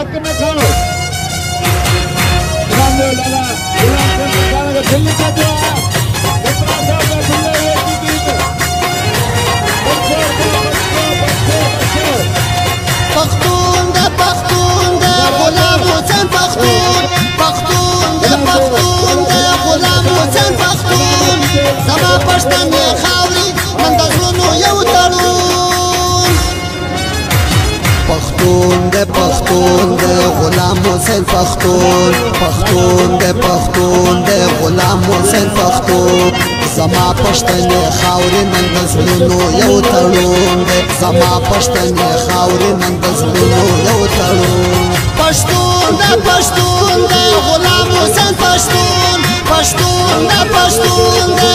محکمه کھولو بندو لالا بلاکن کا دل کا دعا بسرا صاحب کا دل ہے پختون دا پختون دا غلام حسین پختون پختون دا پختون دا غلام حسین پختون زما پښتنه پختون د پختون د غلام حسین پختون پختون د پختون د غلام حسین پختون زما پښتنې خاورې نن د زړونو یو تړون دی زما پښتنې خاورې نن د زړونو یو تړون پښتون د پښتون د غلام حسین پښتون پښتون د پښتون د